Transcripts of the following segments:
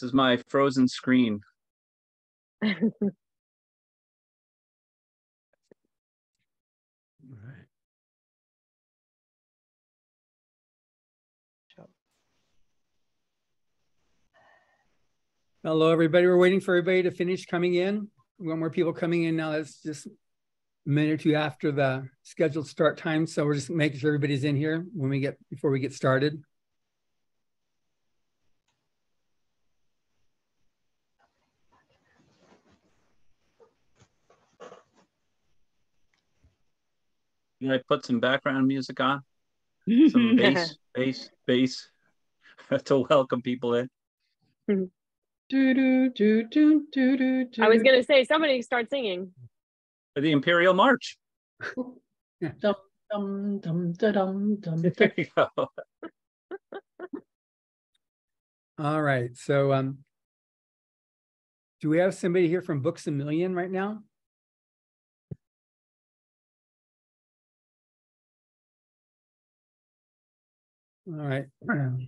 This is my frozen screen. Hello, everybody. We're waiting for everybody to finish coming in. We want more people coming in now. That's just a minute or two after the scheduled start time. So we're just making sure everybody's in here when we get before we get started. You I put some background music on, some bass, bass, bass to welcome people in. Do, do, do, do, do, do, do. I was gonna say somebody start singing. For the Imperial March. Dum, dum, dum, da, dum, dum, There you go. All right. So um do we have somebody here from Books a Million right now? All right.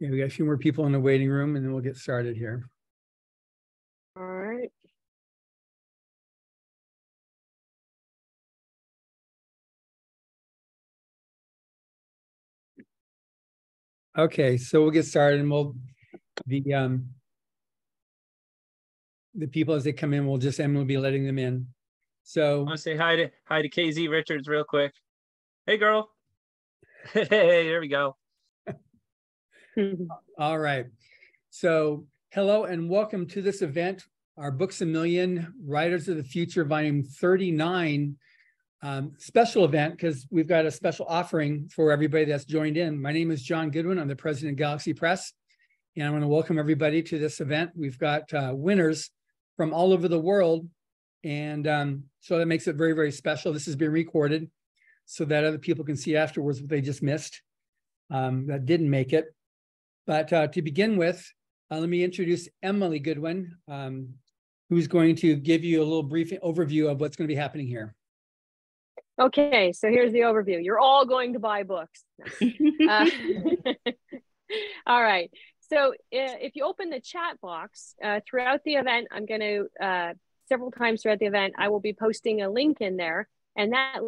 Yeah, we got a few more people in the waiting room and then we'll get started here. All right. Okay, so we'll get started and we'll, the, um, the people as they come in, we'll just, Emily will be letting them in. So, I want to say hi to hi to KZ Richards real quick. Hey girl. Hey, there we go. all right. So, hello and welcome to this event, our Books a Million Writers of the Future, Volume 39 um, special event, because we've got a special offering for everybody that's joined in. My name is John Goodwin. I'm the president of Galaxy Press. And I want to welcome everybody to this event. We've got uh, winners from all over the world. And um, so that makes it very, very special. This has been recorded so that other people can see afterwards what they just missed um, that didn't make it. But uh, to begin with, uh, let me introduce Emily Goodwin, um, who's going to give you a little brief overview of what's going to be happening here. Okay, so here's the overview. You're all going to buy books. Uh, all right. So uh, if you open the chat box uh, throughout the event, I'm going to uh, several times throughout the event, I will be posting a link in there, and that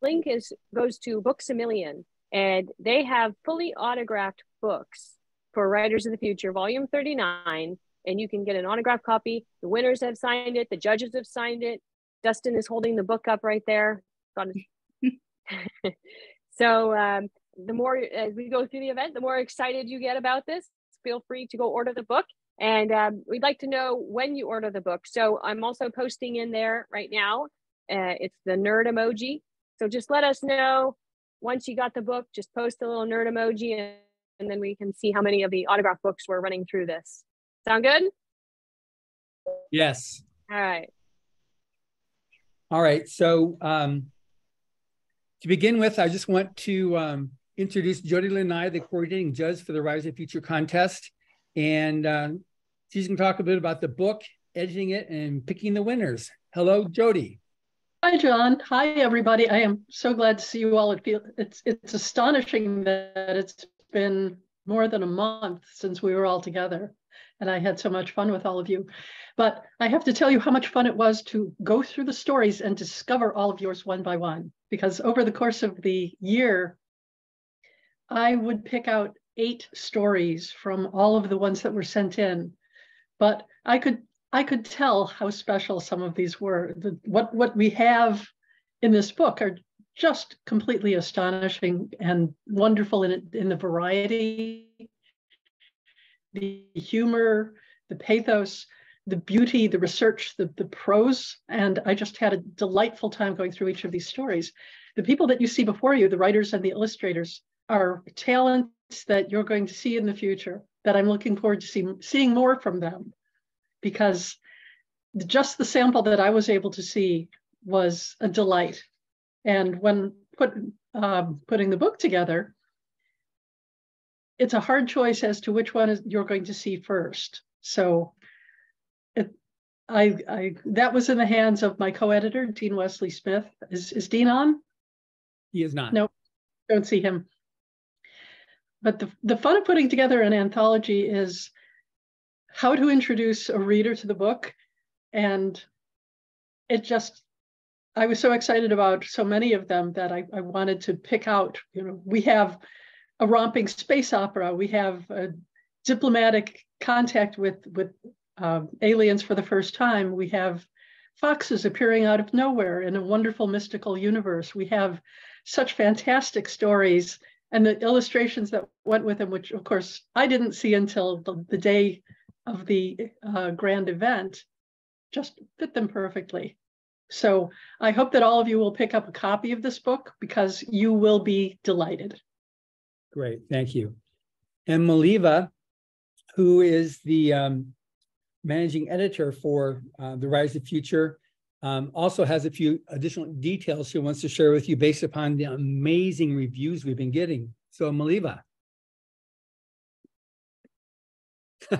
link is goes to Books a Million, and they have fully autographed books for Writers of the Future, Volume 39, and you can get an autographed copy. The winners have signed it. The judges have signed it. Dustin is holding the book up right there. So um, the more as we go through the event, the more excited you get about this. Feel free to go order the book. And um, we'd like to know when you order the book. So I'm also posting in there right now. Uh, it's the nerd emoji. So just let us know once you got the book, just post a little nerd emoji and, and then we can see how many of the autograph books we're running through this. Sound good? Yes. All right. All right. So um, to begin with, I just want to um, introduce Jody Lynn Nye, the coordinating judge for the Writers of the Future contest. And uh, she's going to talk a bit about the book, editing it, and picking the winners. Hello, Jody. Hi, John. Hi, everybody. I am so glad to see you all. It feel it's it's astonishing that it's been more than a month since we were all together, and I had so much fun with all of you. But I have to tell you how much fun it was to go through the stories and discover all of yours one by one. Because over the course of the year, I would pick out eight stories from all of the ones that were sent in, but I could I could tell how special some of these were. The, what what we have in this book are just completely astonishing and wonderful in in the variety, the humor, the pathos, the beauty, the research, the, the prose. And I just had a delightful time going through each of these stories. The people that you see before you, the writers and the illustrators, are talents that you're going to see in the future that I'm looking forward to see, seeing more from them because just the sample that I was able to see was a delight. And when put, um, putting the book together, it's a hard choice as to which one is, you're going to see first. So it, I, I, that was in the hands of my co-editor, Dean Wesley Smith. Is, is Dean on? He is not. No. don't see him. But the, the fun of putting together an anthology is how to introduce a reader to the book. And it just, I was so excited about so many of them that I, I wanted to pick out. You know, we have a romping space opera, we have a diplomatic contact with, with uh, aliens for the first time, we have foxes appearing out of nowhere in a wonderful mystical universe. We have such fantastic stories and the illustrations that went with them, which of course I didn't see until the, the day of the uh, grand event, just fit them perfectly. So I hope that all of you will pick up a copy of this book because you will be delighted. Great, thank you. And Maliva, who is the um, managing editor for uh, The Writers of the Future, um, also has a few additional details she wants to share with you based upon the amazing reviews we've been getting. So, Maliva.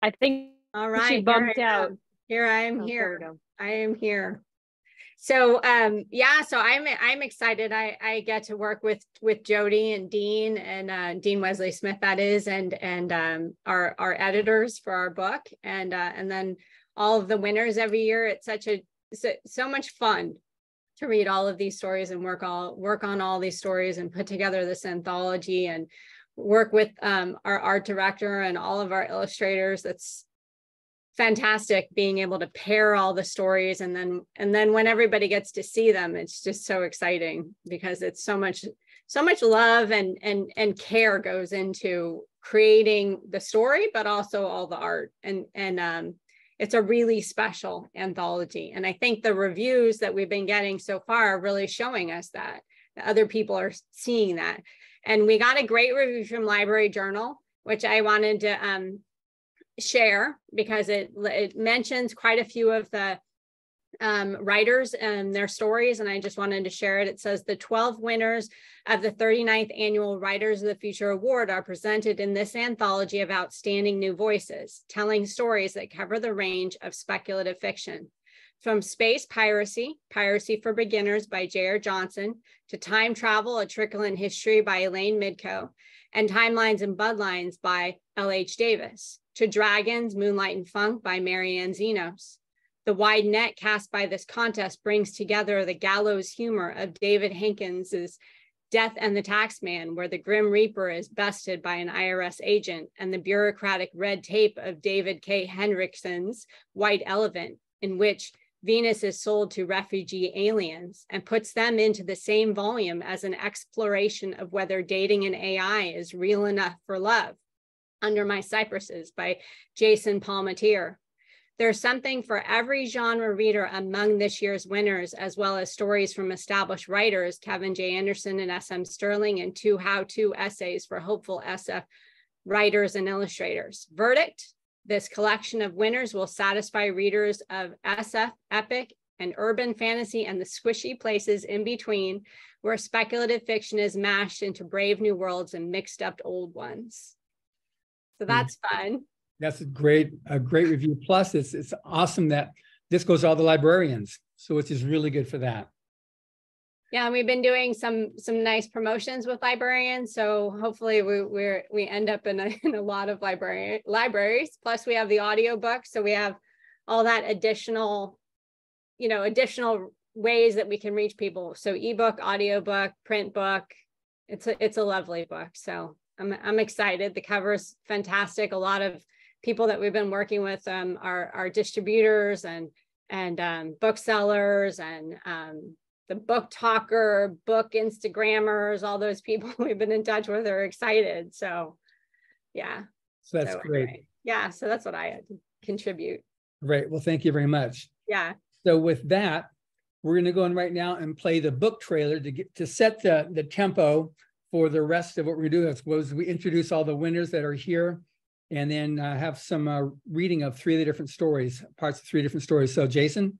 I think all right. she bumped here out. Here I am Oh, here. I am here. So um yeah, so I'm I'm excited. I I get to work with with Jody and Dean and uh, Dean Wesley Smith that is and and um our our editors for our book and uh, and then all of the winners every year. It's such a so, so much fun to read all of these stories and work all work on all these stories and put together this anthology and work with um, our art director and all of our illustrators. That's fantastic being able to pair all the stories and then and then when everybody gets to see them it's just so exciting because it's so much so much love and and and care goes into creating the story but also all the art. And and um it's a really special anthology. And i think the reviews that we've been getting so far are really showing us that, that other people are seeing that. And we got a great review from library journal which i wanted to um share because it it mentions quite a few of the um, writers and their stories, and I just wanted to share it. It says the 12 winners of the 39th annual Writers of the Future Award are presented in this anthology of outstanding new voices, telling stories that cover the range of speculative fiction. From space piracy, Piracy for Beginners by J.R. Johnson, to time travel, A Trickle in History by Elaine Midcoh, and Timelines and Bloodlines by L.H. Davis to Dragons, Moonlight and Funk by Marianne Xenos. The wide net cast by this contest brings together the gallows humor of David Hankins's Death and the Taxman, where the Grim Reaper is bested by an IRS agent, and the bureaucratic red tape of David K. Henrickson's White Elephant, in which Venus is sold to refugee aliens and puts them into the same volume as an exploration of whether dating an AI is real enough for love. Under My Cypresses by Jason Palmatier. There's something for every genre reader among this year's winners, as well as stories from established writers, Kevin J. Anderson and S.M. Sterling, and two how-to essays for hopeful SF writers and illustrators. Verdict, this collection of winners will satisfy readers of SF, epic, and urban fantasy and the squishy places in between where speculative fiction is mashed into brave new worlds and mixed up old ones. So hmm. that's fun. That's a great, a great review. Plus, it's it's awesome that this goes to all the librarians. So it's just really good for that. Yeah, and we've been doing some some nice promotions with librarians. So hopefully we we're we end up in a, in a lot of library libraries. Plus we have the audiobook. So we have all that additional, you know, additional ways that we can reach people. So ebook, audiobook, print book. It's a it's a lovely book. So I'm I'm excited. The cover is fantastic. A lot of people that we've been working with um, are are distributors and and um, booksellers and um, the book talker, book Instagrammers, all those people we've been in touch with are excited. So, yeah. So that's so, great. anyway, yeah. So that's what I had to contribute. Great. Well, thank you very much. Yeah. So with that, we're going to go in right now and play the book trailer to get to set the the tempo for the rest of what we're doing. suppose we introduce all the winners that are here, and then uh, have some uh, reading of three of the different stories, parts of three different stories. So, Jason.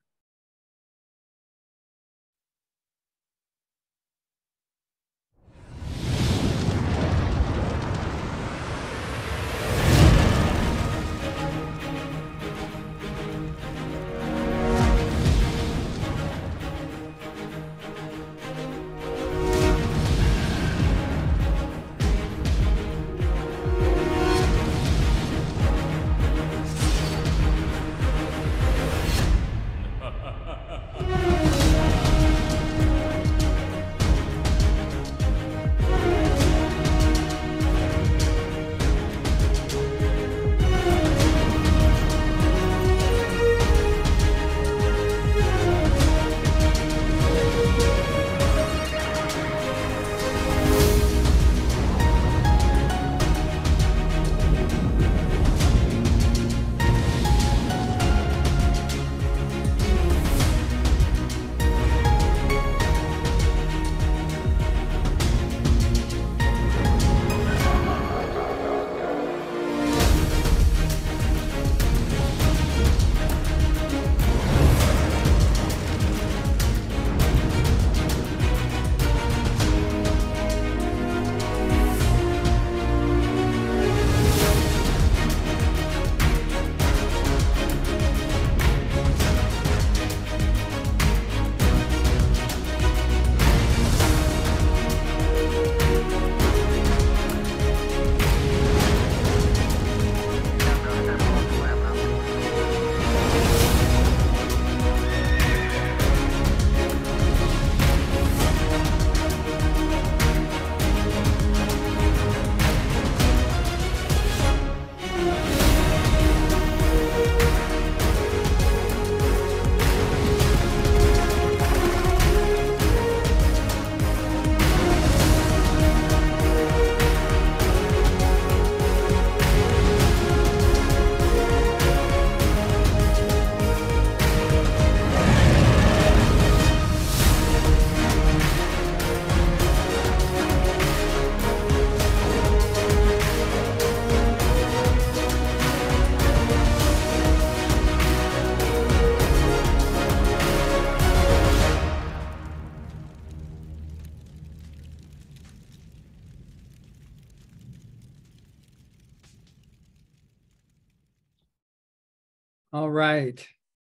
Right.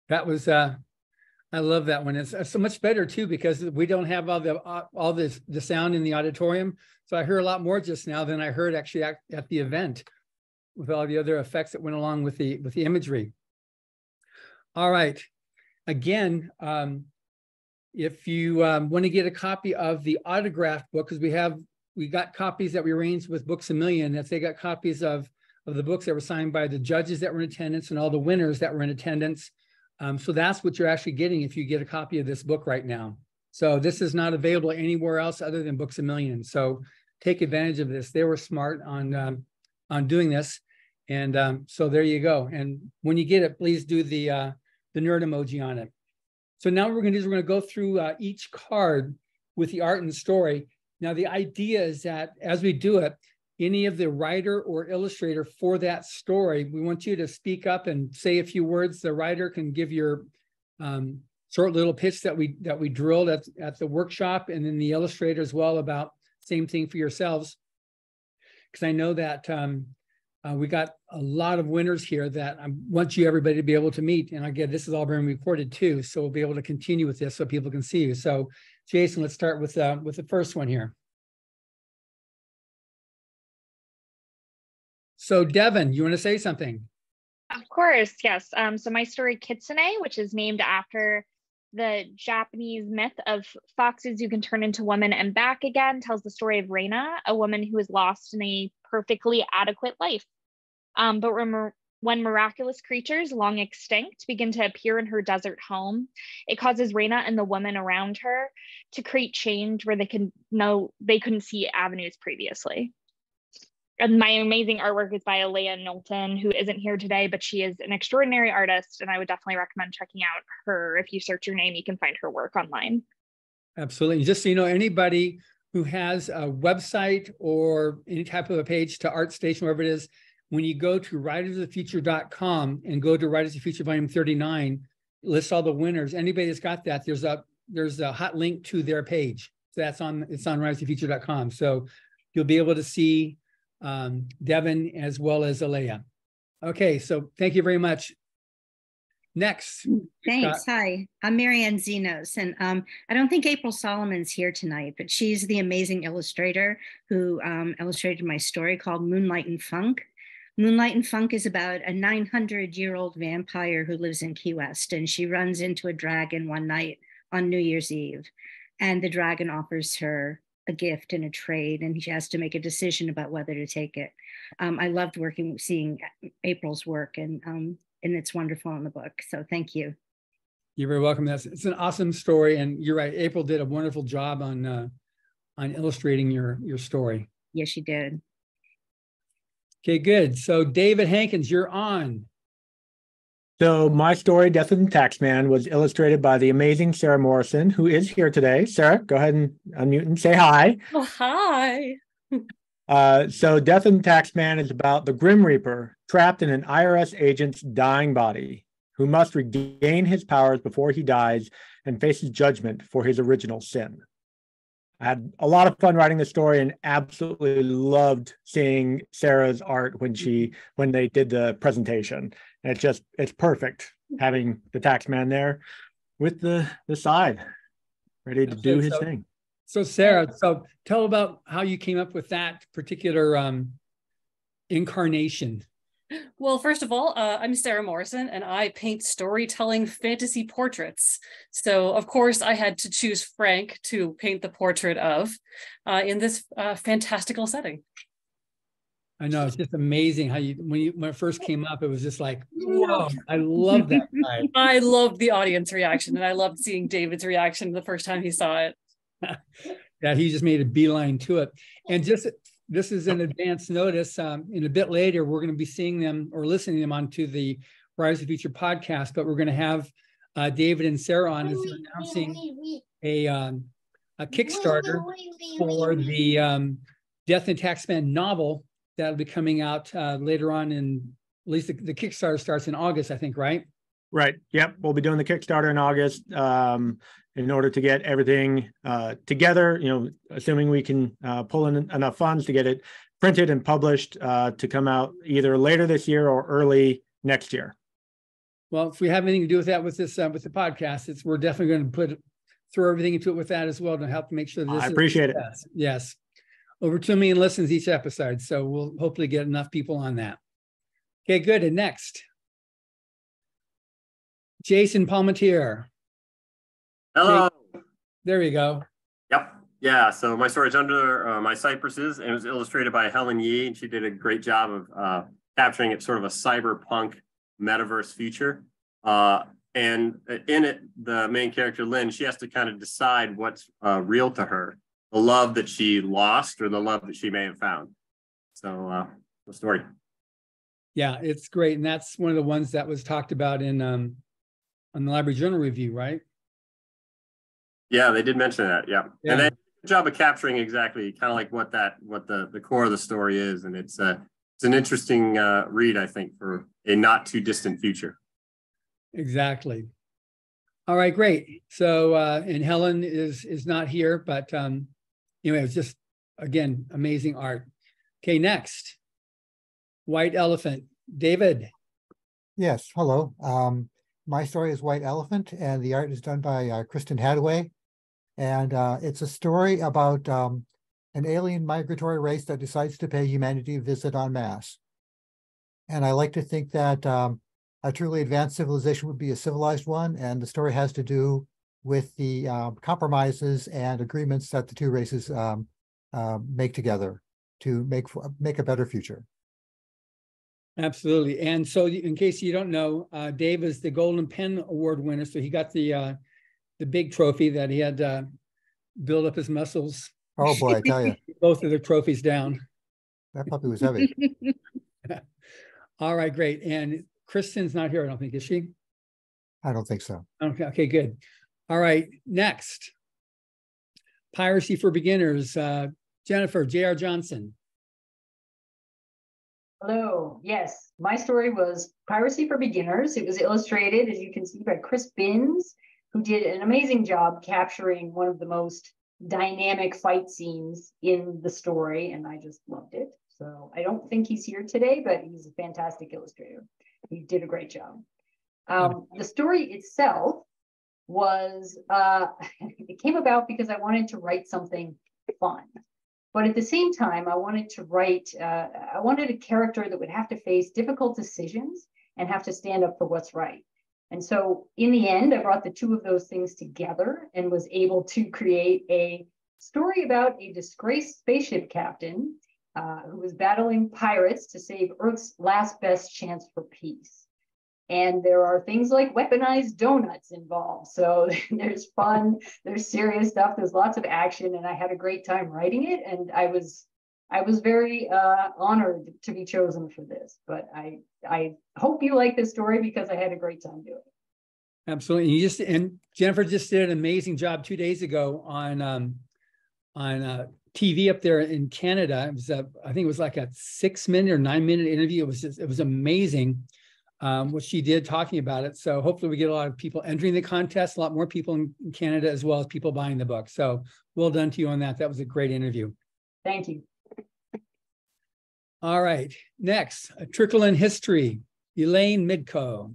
That was uh I love that one. It's, so much better too because we don't have all the all this the sound in the auditorium. So I heard a lot more just now than I heard actually at, at the event with all the other effects that went along with the with the imagery. All right. Again, um, if you um, want to get a copy of the autographed book, because we have we got copies that we arranged with Books a Million. That's they got copies of of the books that were signed by the judges that were in attendance and all the winners that were in attendance. Um, so that's what you're actually getting if you get a copy of this book right now. So this is not available anywhere else other than Books a Million. So take advantage of this. They were smart on um, on doing this, and um, so there you go. And when you get it, please do the uh, the nerd emoji on it. So now what we're going to do is we're going to go through uh, each card with the art and the story. Now the idea is that as we do it, any of the writer or illustrator for that story, we want you to speak up and say a few words. The writer can give your um, short little pitch that we that we drilled at, at the workshop, and then the illustrator as well about same thing for yourselves. Because I know that um, uh, we got a lot of winners here that I want you everybody to be able to meet. And again, this is all being recorded too, so we'll be able to continue with this so people can see you. So, Jason, let's start with uh, with the first one here. So, Devin, you want to say something? Of course, yes. Um, so my story, Kitsune, which is named after the Japanese myth of foxes you can turn into women and back again, tells the story of Reina, a woman who is lost in a perfectly adequate life. Um, but when, when miraculous creatures, long extinct, begin to appear in her desert home, it causes Reina and the women around her to create change where they can know they couldn't see avenues previously and my amazing artwork is by Alea Knowlton, who isn't here today, but she is an extraordinary artist. And I would definitely recommend checking out her. If you search her name, you can find her work online. Absolutely. Just so you know, anybody who has a website or any type of a page to ArtStation, wherever it is, when you go to writersofthefuture.com and go to Writers of the Future Volume 39, list all the winners. Anybody that's got that, there's a there's a hot link to their page. So that's on it's on writersofthefuture.com. So you'll be able to see um, Devin as well as Alea. Okay, so thank you very much. Next. Thanks. Scott. Hi, I'm Marianne Xenos, and um, I don't think April Solomon's here tonight, but she's the amazing illustrator who um, illustrated my story called Moonlight and Funk. Moonlight and Funk is about a 900 year old vampire who lives in Key West, and she runs into a dragon one night on New Year's Eve. And the dragon offers her a gift and a trade, and she has to make a decision about whether to take it. Um, I loved working, seeing April's work, and um, and it's wonderful in the book. So thank you. You're very welcome. That's it's an awesome story, and you're right. April did a wonderful job on uh, on illustrating your your story. Yes, she did. Okay, good. So David Hankins, you're on. So my story, Death of the Taxman, was illustrated by the amazing Sarah Morrison, who is here today. Sarah, go ahead and unmute and say hi. Oh, hi. uh, so Death of the Taxman is about the Grim Reaper trapped in an IRS agent's dying body, who must regain his powers before he dies and faces judgment for his original sin. I had a lot of fun writing the story and absolutely loved seeing Sarah's art when she when they did the presentation. And it's just it's perfect having the tax man there with the the side ready to do his so, thing. So Sarah, so tell about how you came up with that particular um, incarnation. Well, first of all, uh, I'm Sarah Morrison and I paint storytelling fantasy portraits. So, of course, I had to choose Frank to paint the portrait of uh, in this uh, fantastical setting. I know it's just amazing how you when you when it first came up, it was just like, whoa, I love that guy. I loved the audience reaction, and I loved seeing David's reaction the first time he saw it. yeah, he just made a beeline to it. And just this is an advance notice. Um, in a bit later, we're going to be seeing them or listening to them onto the Writers of the Future podcast, but we're going to have uh, David and Sarah on as announcing a um, a Kickstarter for the um, Death and Taxman novel that'll be coming out uh, later on in at least the, the, Kickstarter starts in August, I think, right? Right. Yep. We'll be doing the Kickstarter in August um, in order to get everything uh, together. You know, assuming we can uh, pull in enough funds to get it printed and published uh, to come out either later this year or early next year. Well, if we have anything to do with that with this uh, with the podcast, it's we're definitely going to put throw everything into it with that as well to help make sure this. I appreciate it. Yes, over two million listens each episode, so we'll hopefully get enough people on that. Okay, good. And next, Jason Palmatier. Hello. There you go. Yep. Yeah. So my story is under uh, my cypresses, and it was illustrated by Helen Yee, and she did a great job of uh, capturing it, sort of a cyberpunk metaverse future. Uh, and in it, the main character Lynn, she has to kind of decide what's uh, real to her, the love that she lost or the love that she may have found. So uh, the story. Yeah, it's great, and that's one of the ones that was talked about in um, on the Library Journal review, right? Yeah, they did mention that. Yeah, Yeah. and a good job of capturing exactly kind of like what that what the the core of the story is, and it's uh, it's an interesting uh, read, I think, for a not too distant future. Exactly. All right, great. So, uh, and Helen is is not here, but um, anyway, it's just again amazing art. Okay, next, White Elephant, David. Yes, hello. Um, my story is White Elephant, and the art is done by uh, Kristen Hadaway. And uh, it's a story about um, an alien migratory race that decides to pay humanity a visit en masse. And I like to think that um, a truly advanced civilization would be a civilized one, and the story has to do with the um, compromises and agreements that the two races um, uh, make together to make for, make a better future. Absolutely. And so, in case you don't know, uh, Dave is the Golden Pen Award winner. So he got the uh, the big trophy that he had uh, build up his muscles. Oh boy, I tell you, Both of the trophies down. that puppy was heavy. All right, great. And Kristen's not here, I don't think, is she? I don't think so. Okay, okay, good. All right, next. Piracy for Beginners, uh, Jennifer, J.R. Johnson. Hello. Yes, my story was Piracy for Beginners. It was illustrated, as you can see, by Chris Binns, who did an amazing job capturing one of the most dynamic fight scenes in the story, and I just loved it. So I don't think he's here today, but he's a fantastic illustrator. He did a great job. Um, the story itself was uh, it came about because I wanted to write something fun. But at the same time, I wanted to write, uh, I wanted a character that would have to face difficult decisions and have to stand up for what's right. And so in the end, I brought the two of those things together and was able to create a story about a disgraced spaceship captain uh, who was battling pirates to save Earth's last best chance for peace. And there are things like weaponized donuts involved. So there's fun, there's serious stuff, there's lots of action, and I had a great time writing it. And I was I was very uh, honored to be chosen for this. But I I hope you like this story because I had a great time doing it. Absolutely. And you just and Jennifer just did an amazing job two days ago on um, on uh, TV up there in Canada. It was a, I think it was like a six minute or nine minute interview. It was just it was amazing um, what she did talking about it. So hopefully we get a lot of people entering the contest, a lot more people in Canada as well as people buying the book. So well done to you on that. That was a great interview. Thank you. All right, next, a trickle in history, Elaine Midcoh.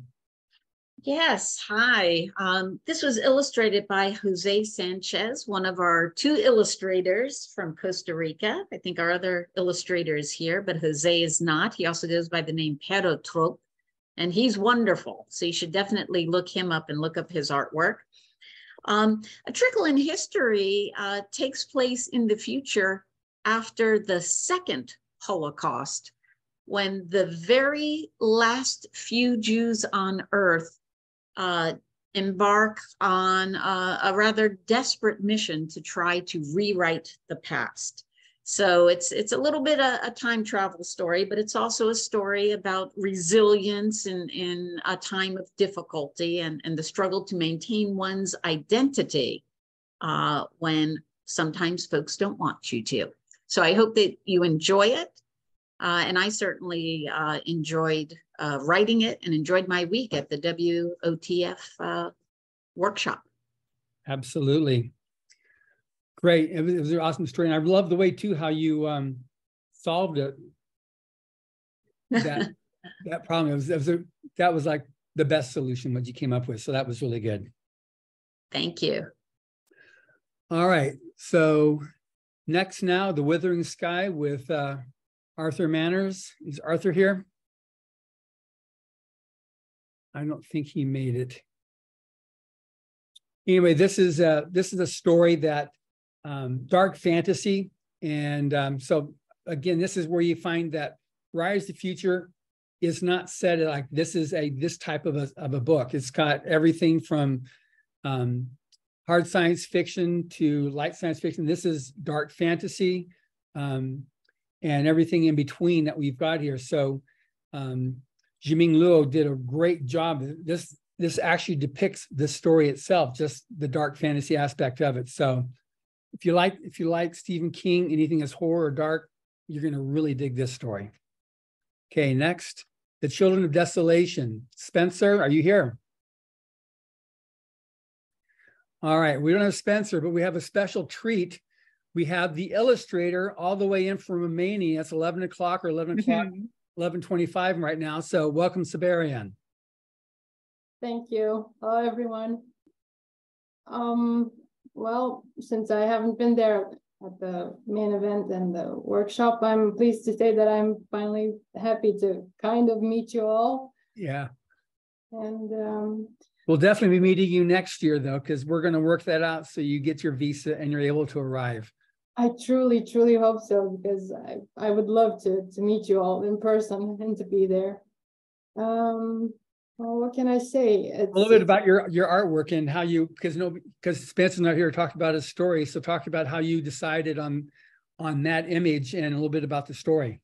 Yes, hi. Um, this was illustrated by Jose Sanchez, one of our two illustrators from Costa Rica. I think our other illustrator is here, but Jose is not. He also goes by the name Pero Trop, and he's wonderful. So you should definitely look him up and look up his artwork. Um, a trickle in history uh, takes place in the future after the second Holocaust, when the very last few Jews on earth uh, embark on uh, a rather desperate mission to try to rewrite the past. So it's it's a little bit a, a, time travel story, but it's also a story about resilience in, in a time of difficulty and, and the struggle to maintain one's identity uh, when sometimes folks don't want you to. So I hope that you enjoy it. Uh, and I certainly uh, enjoyed uh, writing it and enjoyed my week at the WOTF uh, workshop. Absolutely. Great. It was, it was, an awesome story. And I love the way too how you um, solved it. That that problem. It was, it was a, that was like the best solution what you came up with. So that was really good. Thank you. All right. So next now, The Withering Sky with uh, Arthur Manners. Is Arthur here? I don't think he made it. Anyway, this is a, this is a story that um, dark fantasy. And um, so again, this is where you find that Writers of the Future is not said like this is a this type of a, of a book. It's got everything from um, hard science fiction to light science fiction. This is dark fantasy um, and everything in between that we've got here. So um, Jiming Luo did a great job. This this actually depicts the story itself, just the dark fantasy aspect of it. So if you like if you like Stephen King, anything that's horror or dark, you're going to really dig this story. Okay, next, The Children of Desolation. Spencer, are you here? All right, we don't have Spencer, but we have a special treat. We have the illustrator all the way in from Romania. It's 11 o'clock or 11 o'clock, 11.25 right now. So welcome, Cyberaeon. Thank you. Hello, everyone. Um, well, since I haven't been there at the main event and the workshop. I'm pleased to say that I'm finally happy to kind of meet you all. Yeah. And um, we'll definitely be meeting you next year, though, because we're going to work that out so you get your visa and you're able to arrive. I truly, truly hope so because I, I would love to to meet you all in person and to be there. Um, well, what can I say? It's, a little bit about your your artwork and how you because no because Spencer's not here to talk about his story. So talk about how you decided on on that image and a little bit about the story.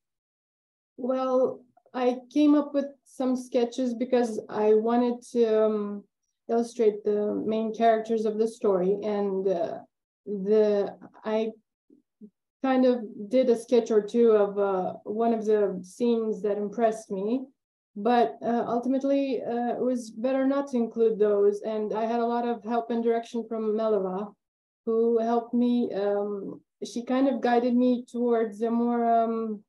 Well, I came up with some sketches because I wanted to um, illustrate the main characters of the story, and uh, the I kind of did a sketch or two of uh, one of the scenes that impressed me but uh, ultimately uh, it was better not to include those. And I had a lot of help and direction from Meleva, who helped me. Um, she kind of guided me towards a more, um,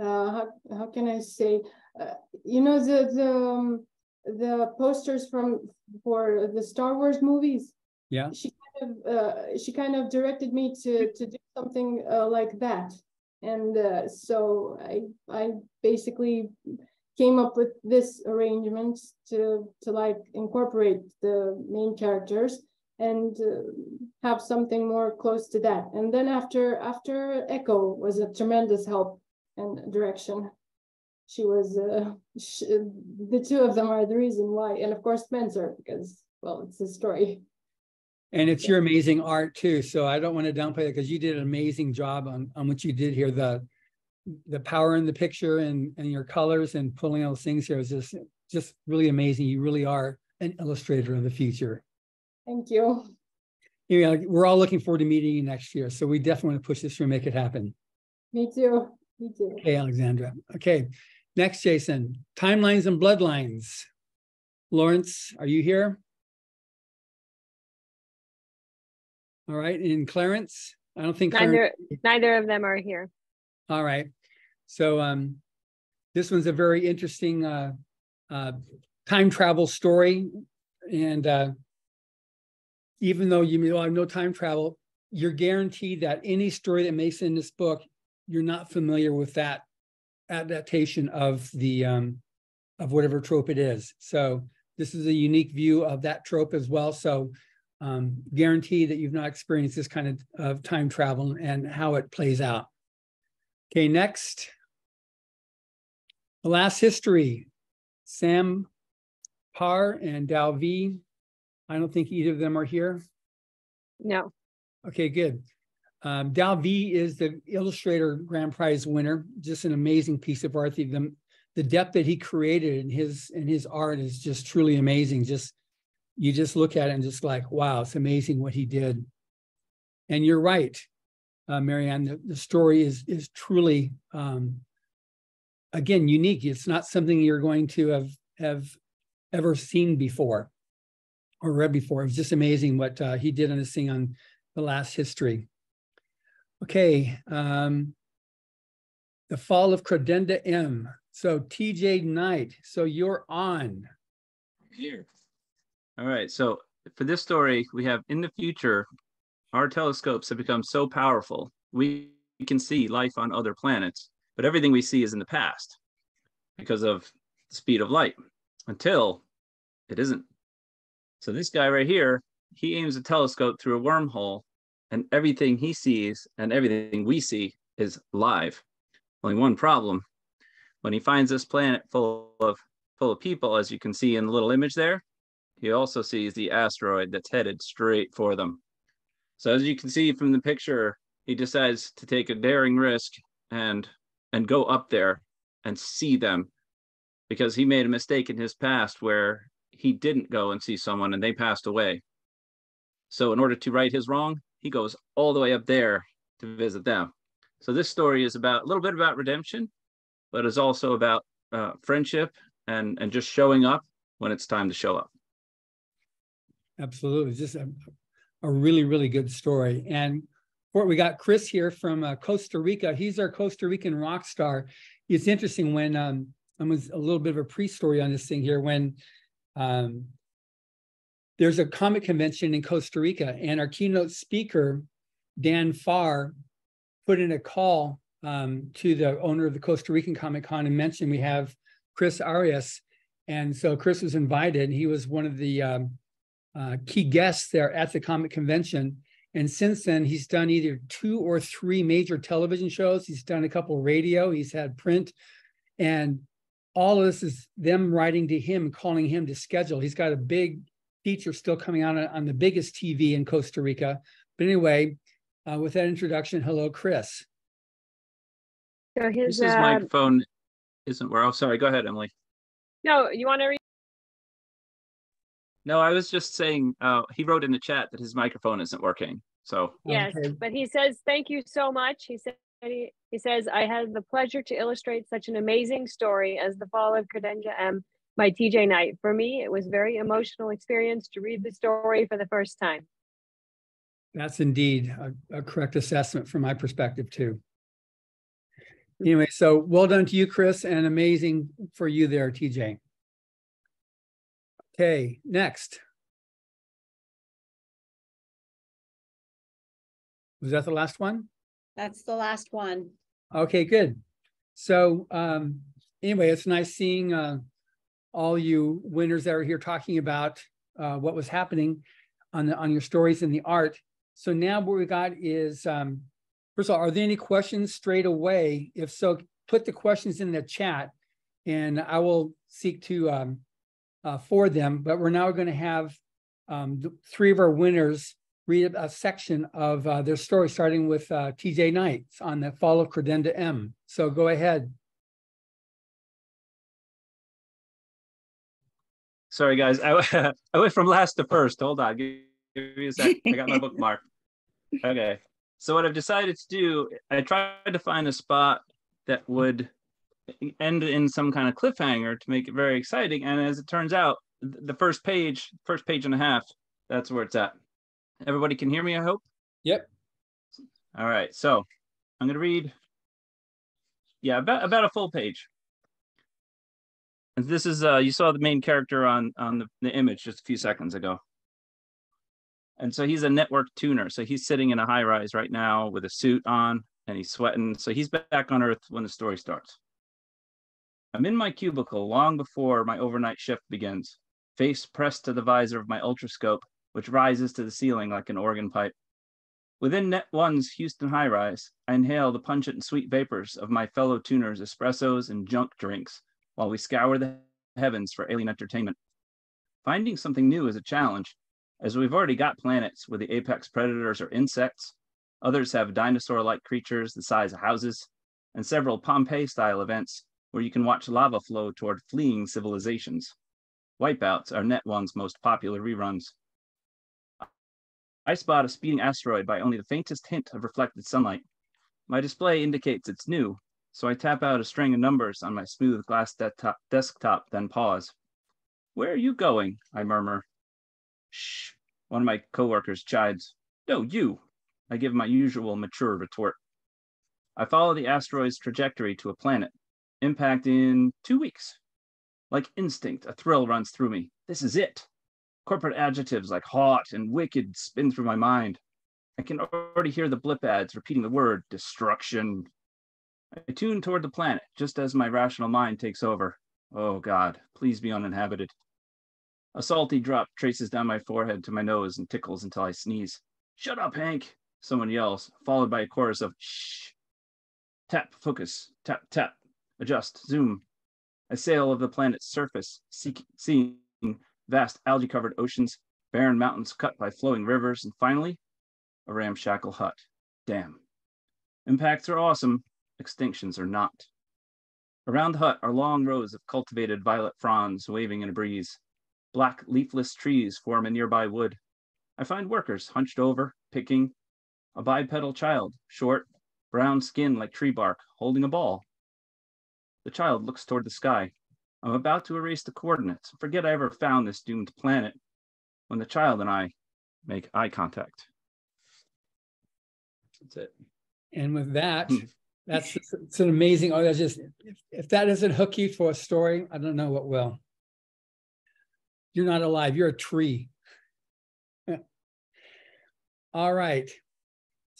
uh, how, how can I say, uh, you know, the, the, um, the posters from for the Star Wars movies. Yeah. She kind of, uh, she kind of directed me to, to do something uh, like that. And so I, I basically came up with this arrangement to to like incorporate the main characters and uh, have something more close to that. And then after after Echo was a tremendous help and direction. She was uh, she, the two of them are the reason why, and of course Spencer because well, it's his story. And it's your amazing art too. So I don't want to downplay it because you did an amazing job on on what you did here. The the power in the picture and, and your colors and pulling all those things here is just just really amazing. You really are an illustrator of the future. Thank you. You know, we're all looking forward to meeting you next year. So we definitely want to push this through and make it happen. Me too. Me too. Okay, Alexandra. Okay. Next, Jason. Timelines and bloodlines. Lawrence, are you here? All right. And Clarence? I don't think neither Clarence... neither of them are here. All right. So um, this one's a very interesting uh, uh, time travel story. And uh, even though you may have no time travel, you're guaranteed that any story that makes in this book, you're not familiar with that adaptation of the um, of whatever trope it is. So this is a unique view of that trope as well. So um, guarantee that you've not experienced this kind of, of time travel and how it plays out. Okay, next. The last history. Sam Parr and Dao V. I don't think either of them are here. No. Okay, good. Um, Dao V is the illustrator grand prize winner. Just an amazing piece of art. The, the depth that he created in his in his art is just truly amazing. Just you just look at it and just like, wow, it's amazing what he did. And you're right uh, Marianne, the, the, story is is truly um, again unique. It's not something you're going to have have ever seen before or read before. it's just amazing what uh, he did on this thing on the last history. Okay, um, the fall of Credenda M. So TJ Knight, so you're on. here. All right. So for this story, we have in the future, our telescopes have become so powerful, we can see life on other planets, but everything we see is in the past because of the speed of light until it isn't. So this guy right here, he aims a telescope through a wormhole and everything he sees and everything we see is live. Only one problem. When he finds this planet full of full of people, as you can see in the little image there, he also sees the asteroid that's headed straight for them. So as you can see from the picture, he decides to take a daring risk and and go up there and see them because he made a mistake in his past where he didn't go and see someone and they passed away. So in order to right his wrong, he goes all the way up there to visit them. So this story is about a little bit about redemption, but it's also about uh, friendship and and just showing up when it's time to show up. Absolutely, just a, a really really good story. And we got Chris here from uh, Costa Rica. He's our Costa Rican rock star. It's interesting when um, I was a little bit of a pre-story on this thing here when um, there's a comic convention in Costa Rica, and our keynote speaker, Dan Farr, put in a call um, to the owner of the Costa Rican Comic Con and mentioned we have Chris Arias. And so Chris was invited, and he was one of the um, uh, key guests there at the comic convention. And since then, he's done either two or three major television shows. He's done a couple radio, he's had print. And all of this is them writing to him, calling him to schedule. He's got a big feature still coming out on, on the biggest TV in Costa Rica. But anyway, uh, with that introduction, hello, Chris. So his His uh, microphone isn't where. Oh, sorry. Go ahead, Emily. no, you want to read? No, I was just saying. Uh, he wrote in the chat that his microphone isn't working. So Yes, but he says thank you so much. He said he, he says I had the pleasure to illustrate such an amazing story as the fall of Credenza M by TJ Knight. For me, it was very emotional experience to read the story for the first time. That's indeed a, a correct assessment from my perspective, too. Anyway, so well done to you, Chris, and amazing for you there, TJ. Okay, next. Was that the last one? That's the last one. Okay, good. So um, anyway, it's nice seeing uh, all you winners that are here talking about uh, what was happening on the on your stories and the art. So now what we got is um, first of all, are there any questions straight away? If so, put the questions in the chat, and I will seek to um, uh, forward them. But we're now going to have um, the three of our winners read a section of uh, their story, starting with uh, TJ Knight on the fall of Credenza M. So go ahead. sorry, guys. I, I went from last to first. Hold on. Give, give me a sec. I got my bookmark. Okay. So what I've decided to do, I tried to find a spot that would end in some kind of cliffhanger to make it very exciting. And as it turns out, the first page, first page and a half, that's where it's at. Everybody can hear me, I hope? Yep. All right. So I'm going to read, yeah, about, about a full page. And this is, uh, you saw the main character on, on the, the image just a few seconds ago. And so he's a network tuner. So he's sitting in a high rise right now with a suit on and he's sweating. So he's back on Earth when the story starts. I'm in my cubicle long before my overnight shift begins, face pressed to the visor of my ultrascope, which rises to the ceiling like an organ pipe. Within Net One's Houston high rise, I inhale the pungent and sweet vapors of my fellow tuners' espressos and junk drinks while we scour the heavens for alien entertainment. Finding something new is a challenge, as we've already got planets where the apex predators are insects, others have dinosaur like creatures the size of houses, and several Pompeii style events where you can watch lava flow toward fleeing civilizations. Wipeouts are Net One's most popular reruns. I spot a speeding asteroid by only the faintest hint of reflected sunlight. My display indicates it's new, so I tap out a string of numbers on my smooth glass desktop, desktop then pause. Where are you going? I murmur. Shh, one of my coworkers chides. No, you. I give my usual mature retort. I follow the asteroid's trajectory to a planet. Impact in two weeks. Like instinct, a thrill runs through me. This is it. Corporate adjectives like hot and wicked spin through my mind. I can already hear the blip ads repeating the word destruction. I tune toward the planet just as my rational mind takes over. Oh God, please be uninhabited. A salty drop traces down my forehead to my nose and tickles until I sneeze. Shut up, Hank, someone yells, followed by a chorus of shh. Tap, focus, tap, tap, adjust, zoom. A sail of the planet's surface, seeing vast algae covered oceans, barren mountains cut by flowing rivers, and finally, a ramshackle hut. Damn. Impacts are awesome, extinctions are not. Around the hut are long rows of cultivated violet fronds waving in a breeze. Black leafless trees form a nearby wood. I find workers hunched over, picking, a bipedal child, short, brown skin like tree bark, holding a ball. The child looks toward the sky. I'm about to erase the coordinates, forget I ever found this doomed planet, when the child and I make eye contact. That's it. And with that, hmm. that's it's an amazing. Oh, that's just if, if that doesn't hook you for a story, I don't know what will. You're not alive. You're a tree. All right.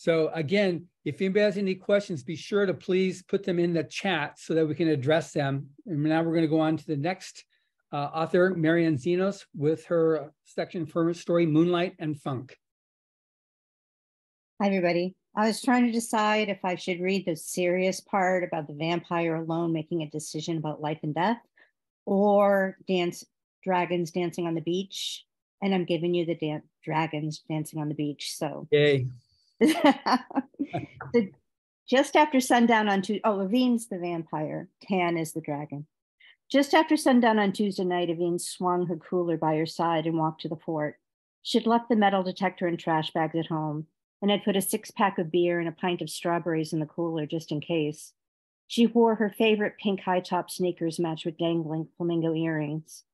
So again, if anybody has any questions, be sure to please put them in the chat so that we can address them. And now we're going to go on to the next uh, author, Marianne Xenos, with her section for story, Moonlight and Funk. Hi, everybody. I was trying to decide if I should read the serious part about the vampire alone making a decision about life and death or dance dragons dancing on the beach. And I'm giving you the dan- dragons dancing on the beach. So Yay. just after sundown on Tuesday, oh, Avine's the vampire, Tan is the dragon. Just after sundown on Tuesday night, Avine swung her cooler by her side and walked to the fort. She'd left the metal detector and trash bags at home and had put a six pack of beer and a pint of strawberries in the cooler just in case. She wore her favorite pink high top sneakers matched with dangling flamingo earrings.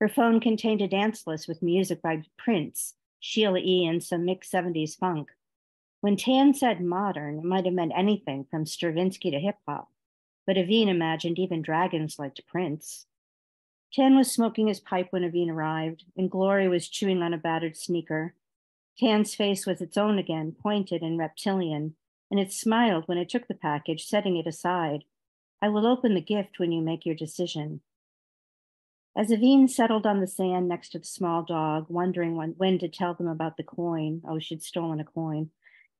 Her phone contained a dance list with music by Prince, Sheila E., and some mixed 70s funk. When Tan said modern, it might have meant anything from Stravinsky to hip hop, but Avine imagined even dragons liked Prince. Tan was smoking his pipe when Avine arrived, and Glory was chewing on a battered sneaker. Tan's face was its own again, pointed and reptilian, and it smiled when it took the package, setting it aside. I will open the gift when you make your decision. As Avine settled on the sand next to the small dog, wondering when, when to tell them about the coin, oh, she'd stolen a coin,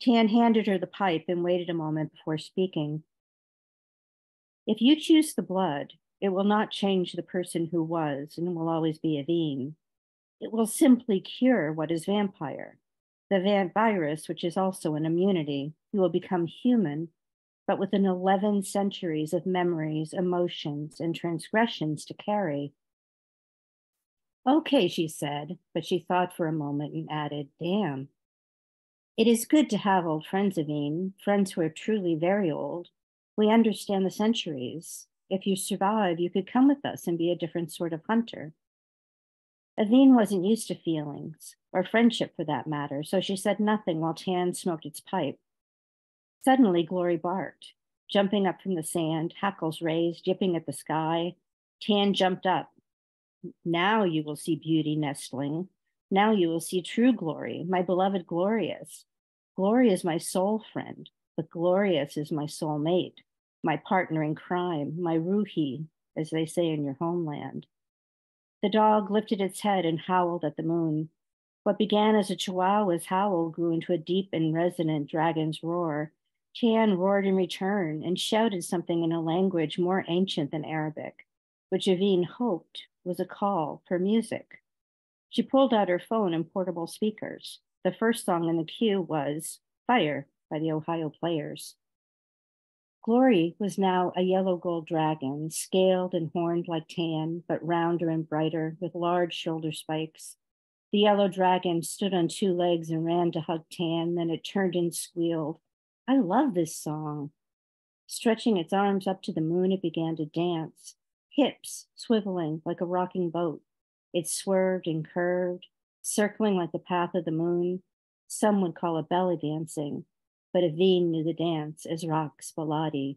Tan handed her the pipe and waited a moment before speaking. If you choose the blood, it will not change the person who was and will always be Avine. It will simply cure what is vampire the van virus, which is also an immunity, you will become human, but with an 11 centuries of memories, emotions, and transgressions to carry. Okay, she said, but she thought for a moment and added, Damn. It is good to have old friends, Avine, friends who are truly very old. We understand the centuries. If you survive, you could come with us and be a different sort of hunter. Avine wasn't used to feelings, or friendship for that matter, so she said nothing while Tan smoked its pipe. Suddenly, Glory barked, jumping up from the sand, hackles raised, yipping at the sky. Tan jumped up. Now you will see beauty, nestling. Now you will see true glory, my beloved Glorious. Glory is my soul friend, but Glorious is my soul mate, my partner in crime, my ruhi, as they say in your homeland. The dog lifted its head and howled at the moon. What began as a chihuahua's howl grew into a deep and resonant dragon's roar. Tan roared in return and shouted something in a language more ancient than Arabic, which Avine hoped was a call for music. She pulled out her phone and portable speakers. The first song in the queue was Fire by the Ohio Players. Glory was now a yellow gold dragon, scaled and horned like tan, but rounder and brighter, with large shoulder spikes. The yellow dragon stood on two legs and ran to hug Tan, then it turned and squealed. I love this song. Stretching its arms up to the moon, it began to dance, hips swiveling like a rocking boat. It swerved and curved, circling like the path of the moon. Some would call it belly dancing, but Avine knew the dance as Raqs Baladi.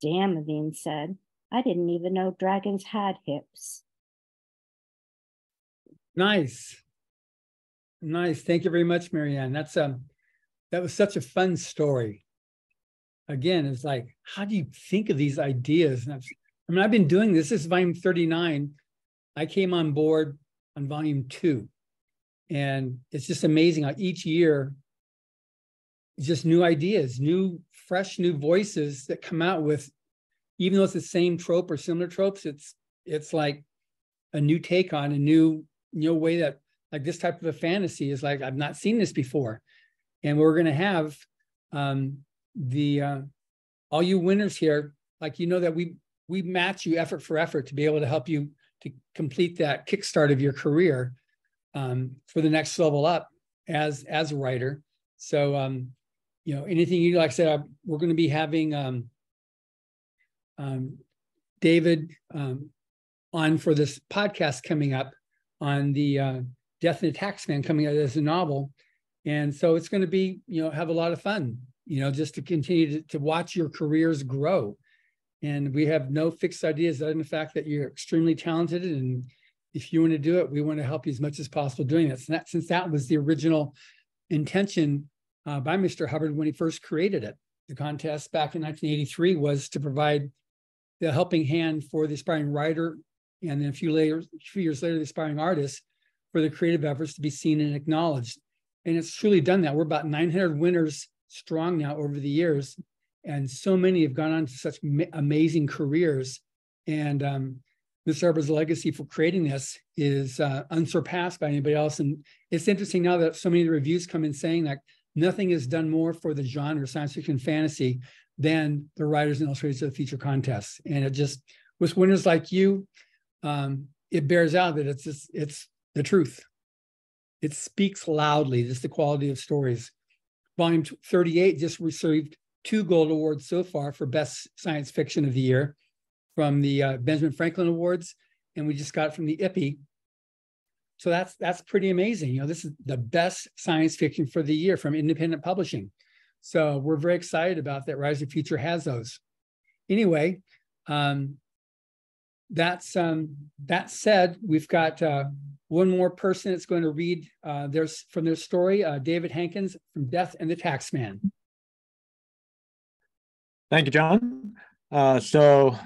Damn, Avine said. I didn't even know dragons had hips. Nice. Nice. Thank you very much, Marianne. That's um that was such a fun story. Again, it's like, how do you think of these ideas? I mean, I've been doing this. This is volume 39. I came on board on volume two. And it's just amazing how each year, just new ideas, new, fresh, new voices that come out with, even though it's the same trope or similar tropes, it's it's like a new take on a new, new way that like this type of a fantasy is like, I've not seen this before. And we're gonna have um the uh all you winners here, like you know that we we match you effort for effort to be able to help you to complete that kickstart of your career um, for the next level up as as a writer. So um, you know anything you like I said, we're going to be having um, um, David um, on for this podcast coming up on the uh, Death and the Taxman coming out as a novel, and so it's going to be you know have a lot of fun. You know, just to continue to, to watch your careers grow. And we have no fixed ideas other than the fact that you're extremely talented and if you want to do it, we want to help you as much as possible doing it. that, since that was the original intention uh, by Mr. Hubbard when he first created it. The contest back in 1983 was to provide the helping hand for the aspiring writer and then a few, later, a few years later, the aspiring artist for the creative efforts to be seen and acknowledged. And it's truly done that. We're about 900 winners strong now over the years. And so many have gone on to such amazing careers. And um, Ms. Hubbard's legacy for creating this is uh, unsurpassed by anybody else. And it's interesting now that so many of the reviews come in saying that nothing is done more for the genre science fiction fantasy than the writers and illustrators of the future contests. And it just, with winners like you, um, it bears out that it's just, it's the truth. It speaks loudly. Is the quality of stories. Volume 38 just received two gold awards so far for best science fiction of the year from the uh, Benjamin Franklin Awards, and we just got from the IPPY. So that's that's pretty amazing. You know, this is the best science fiction for the year from independent publishing. So we're very excited about that. Rise of Future has those. Anyway, um, that's um, that said, we've got uh, one more person that's going to read uh, there's from their story, uh, David Hankins from Death and the Taxman. Thank you, John. Uh, so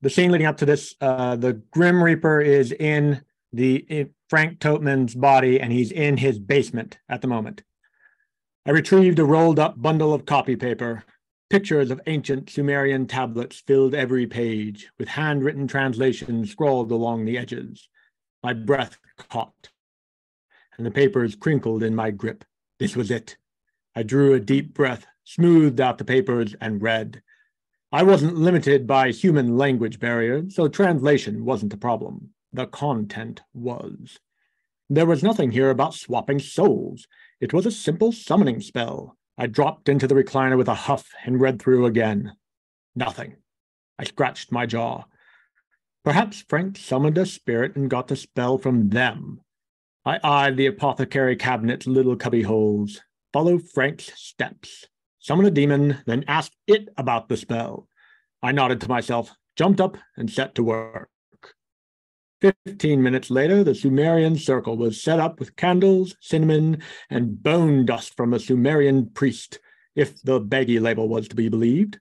the scene leading up to this, uh, the Grim Reaper is in the in Frank Totman's body, and he's in his basement at the moment. I retrieved a rolled up bundle of copy paper. Pictures of ancient Sumerian tablets filled every page, with handwritten translations scrawled along the edges. My breath caught, and the papers crinkled in my grip. This was it. I drew a deep breath, smoothed out the papers, and read. I wasn't limited by human language barriers, so translation wasn't a problem. The content was. There was nothing here about swapping souls. It was a simple summoning spell. I dropped into the recliner with a huff and read through again. Nothing. I scratched my jaw. Perhaps Frank summoned a spirit and got the spell from them. I eyed the apothecary cabinet's little cubby holes, followed Frank's steps summon a demon, then ask it about the spell. I nodded to myself, jumped up, and set to work. Fifteen minutes later, the Sumerian circle was set up with candles, cinnamon, and bone dust from a Sumerian priest, if the baggy label was to be believed.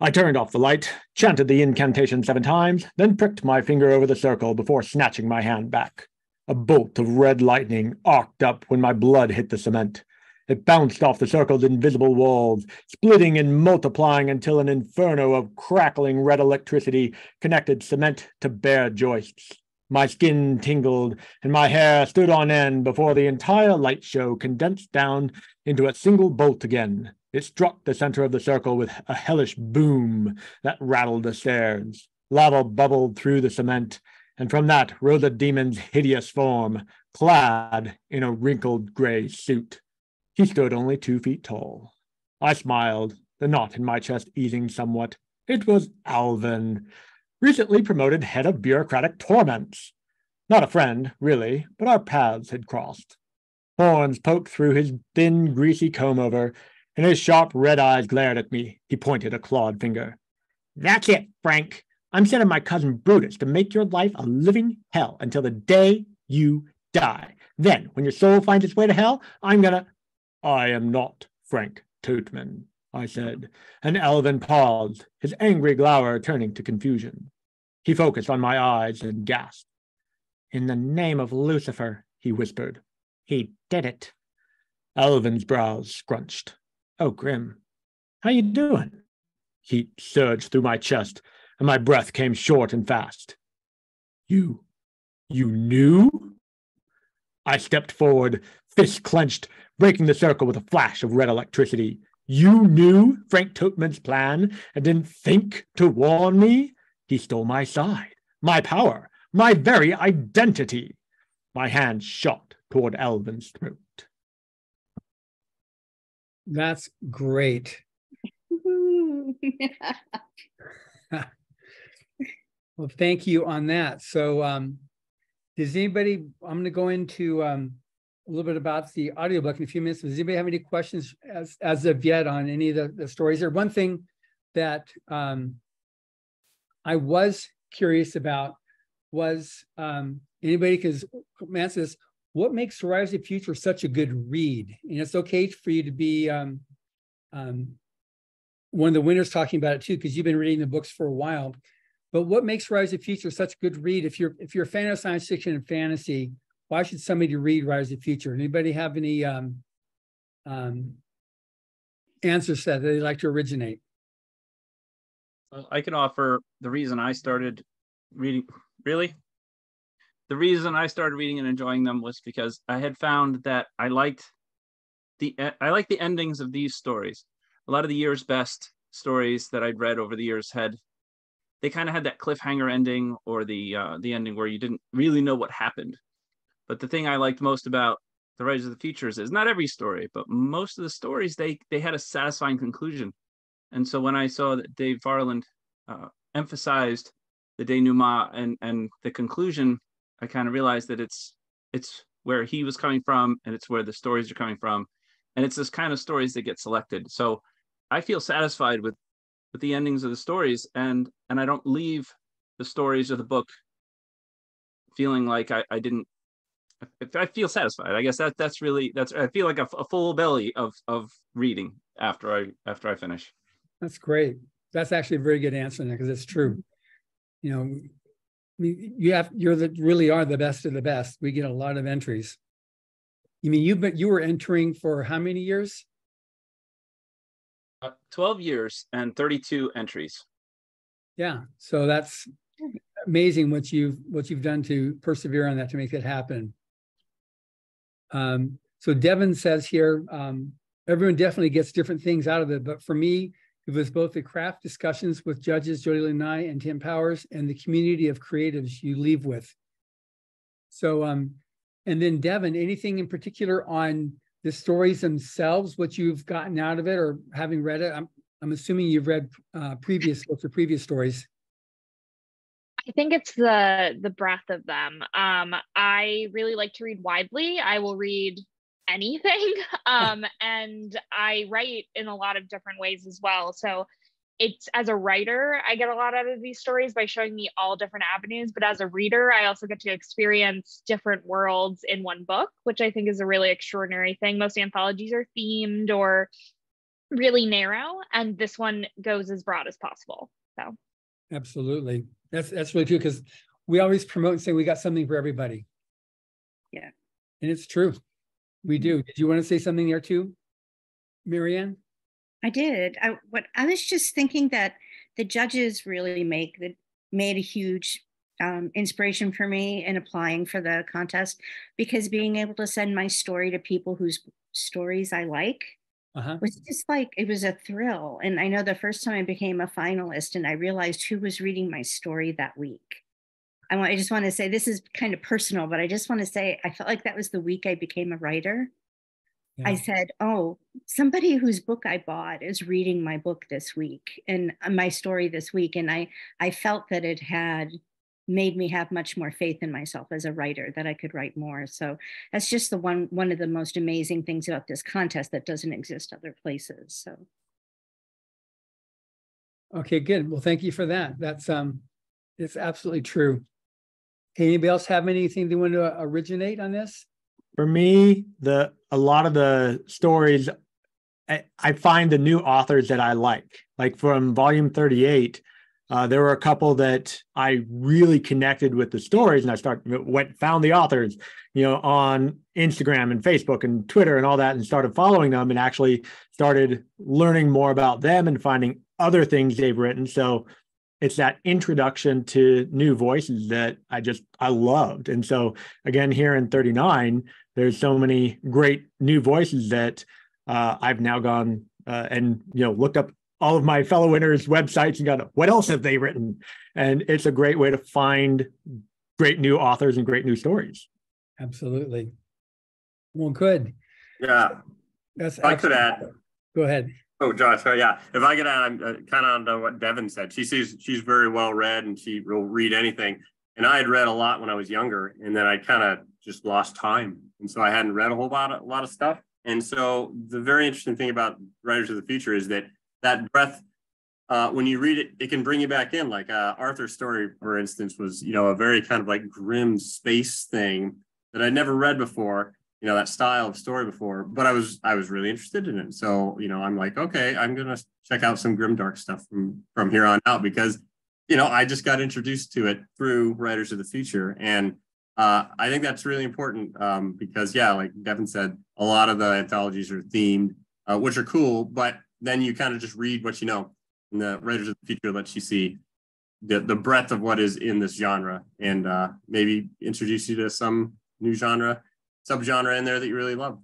I turned off the light, chanted the incantation seven times, then pricked my finger over the circle before snatching my hand back. A bolt of red lightning arced up when my blood hit the cement. It bounced off the circle's invisible walls, splitting and multiplying until an inferno of crackling red electricity connected cement to bare joists. My skin tingled and my hair stood on end before the entire light show condensed down into a single bolt again. It struck the center of the circle with a hellish boom that rattled the stairs. Lava bubbled through the cement, and from that rose a demon's hideous form, clad in a wrinkled gray suit. He stood only two feet tall. I smiled, the knot in my chest easing somewhat. It was Alvin, recently promoted head of bureaucratic torments. Not a friend, really, but our paths had crossed. Horns poked through his thin, greasy comb over, and his sharp red eyes glared at me. He pointed a clawed finger. That's it, Frank. I'm sending my cousin Brutus to make your life a living hell until the day you die. Then, when your soul finds its way to hell, I'm gonna. I am not Frank Tootman, I said, and Elvin paused, his angry glower turning to confusion. He focused on my eyes and gasped. In the name of Lucifer, he whispered. He did it. Elvin's brows scrunched. Oh, Grim, how you doing? Heat surged through my chest, and my breath came short and fast. You, you knew? I stepped forward, fist clenched, breaking the circle with a flash of red electricity. You knew Frank Tootman's plan and didn't think to warn me? He stole my side, my power, my very identity. My hand shot toward Elvin's throat. That's great. well, thank you on that. So, um, does anybody, I'm going to go into um, a little bit about the audiobook in a few minutes. Does anybody have any questions as, as of yet on any of the, the stories? There one thing that um, I was curious about was um, anybody, because man says, what makes Writers of the Future such a good read? And it's okay for you to be um, um, one of the winners talking about it too, because you've been reading the books for a while. But what makes Writers of the Future such a good read? If you're if you're a fan of science fiction and fantasy, why should somebody read Writers of the Future? Anybody have any um, um, answers that they'd like to originate? Well, I can offer the reason I started reading. Really, the reason I started reading and enjoying them was because I had found that I liked the I like the endings of these stories. A lot of the year's best stories that I'd read over the years had they kind of had that cliffhanger ending or the uh, the ending where you didn't really know what happened. But the thing I liked most about the Writers of the Futures is not every story, but most of the stories they they had a satisfying conclusion. And so when I saw that Dave Farland uh, emphasized the denouement and and the conclusion, I kind of realized that it's it's where he was coming from and it's where the stories are coming from and it's this kind of stories that get selected so i feel satisfied with with the endings of the stories and and i don't leave the stories of the book feeling like i, I didn't I feel satisfied. I guess that that's really that's I feel like a, a full belly of of reading after I after I finish. That's great. That's actually a very good answer because it's true. You know, you have you're the really are the best of the best. We get a lot of entries. You mean you but you were entering for how many years? Uh, 12 years and 32 entries. Yeah. So that's amazing what you've what you've done to persevere on that to make it happen. Um, so Devin says here, um, everyone definitely gets different things out of it, but for me, it was both the craft discussions with judges Jody Lynn Nye and Tim Powers and the community of creatives you leave with. So um, and then Devin, anything in particular on the stories themselves, what you've gotten out of it or having read it? I'm, I'm assuming you've read uh, previous books or previous stories. I think it's the the breadth of them. Um, I really like to read widely. I will read anything, um, and I write in a lot of different ways as well. So it's as a writer, I get a lot out of these stories by showing me all different avenues. But as a reader, I also get to experience different worlds in one book, which I think is a really extraordinary thing. Most anthologies are themed or really narrow, and this one goes as broad as possible. So, absolutely, that's that's really true because we always promote and say we got something for everybody. Yeah, and it's true. We do. Did you want to say something there too, Marianne? I did. I what I was just thinking that the judges really make the made a huge um, inspiration for me in applying for the contest because being able to send my story to people whose stories I like uh-huh. was just like it was a thrill. And I know the first time I became a finalist and I realized who was reading my story that week. I want I just want to say this is kind of personal, but I just want to say I felt like that was the week I became a writer. Yeah. I said, Oh, somebody whose book I bought is reading my book this week and uh, my story this week. And I, I felt that it had made me have much more faith in myself as a writer that I could write more. So that's just the one one of the most amazing things about this contest that doesn't exist other places. So Okay, good. Well, thank you for that. That's um, it's absolutely true. Anybody else have anything they want to originate on this? For me, the a lot of the stories, I, I find the new authors that I like. Like from volume 38, uh, there were a couple that I really connected with the stories, and I started went found the authors, you know, on Instagram and Facebook and Twitter and all that, and started following them, and actually started learning more about them and finding other things they've written. So it's that introduction to new voices that I just I loved. And so again, here in 39, there's so many great new voices that uh, I've now gone uh, and you know looked up all of my fellow winners' websites and got what else have they written? And it's a great way to find great new authors and great new stories. Absolutely. Well, good. Yeah. That's I could add. Go ahead. Oh, Josh. So yeah, if I could add, I'm uh, kind of on what Devin said. She sees she's very well read and she will read anything. And I had read a lot when I was younger, and then I kind of just lost time, and so I hadn't read a whole lot of, a lot of stuff. And so the very interesting thing about Writers of the Future is that that breath, uh, when you read it, it can bring you back in. Like uh, Arthur's story, for instance, was you know a very kind of like grim space thing that I'd never read before you know that style of story before but i was i was really interested in it so you know i'm like okay i'm gonna check out some grim dark stuff from from here on out because you know i just got introduced to it through writers of the future and uh, i think that's really important um, because yeah like devin said a lot of the anthologies are themed uh, which are cool but then you kind of just read what you know and the writers of the future lets you see the, the breadth of what is in this genre and uh, maybe introduce you to some new genre subgenre in there that you really love.